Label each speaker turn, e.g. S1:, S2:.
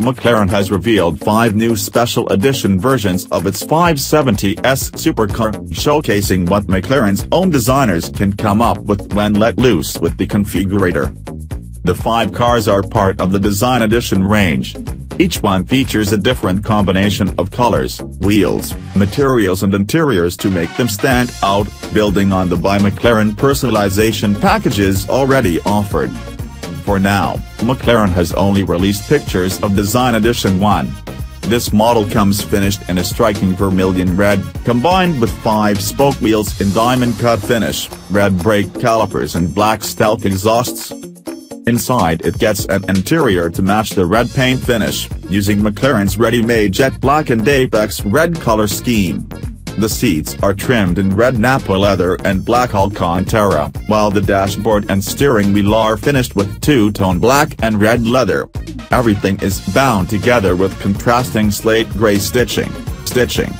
S1: McLaren has revealed five new special edition versions of its 570S supercar, showcasing what McLaren's own designers can come up with when let loose with the configurator. The five cars are part of the Design Edition range. Each one features a different combination of colors, wheels, materials and interiors to make them stand out, building on the by McLaren personalization packages already offered. For now, McLaren has only released pictures of Design Edition 1. This model comes finished in a striking vermilion red, combined with five spoke wheels in diamond cut finish, red brake calipers and black stealth exhausts. Inside it gets an interior to match the red paint finish, using McLaren's ready-made jet black and Apex red color scheme. The seats are trimmed in red Nappa leather and black Alcantara, while the dashboard and steering wheel are finished with two-tone black and red leather. Everything is bound together with contrasting slate gray stitching. Stitching